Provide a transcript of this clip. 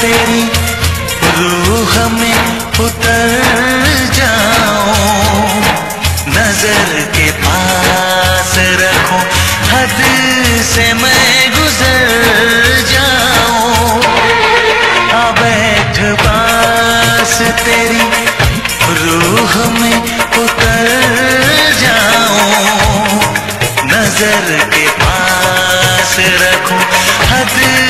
तेरी रूह में उतर जाऊँ। नज़र के पास रखो, हद से मैं गुजर जाऊँ। आ बैठ पास तेरी रूह में उतर जाऊँ। नज़र के पास रखो, हद